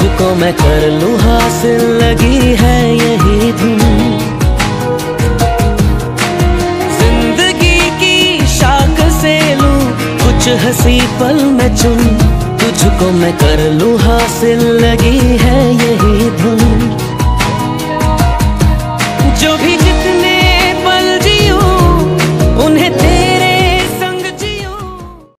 मैं कर लू हासिल, लगी है यही धुन। ज़िंदगी की शाख से लू कुछ हँसी पल मैं चुन। तुझको मैं कर लू हासिल, लगी है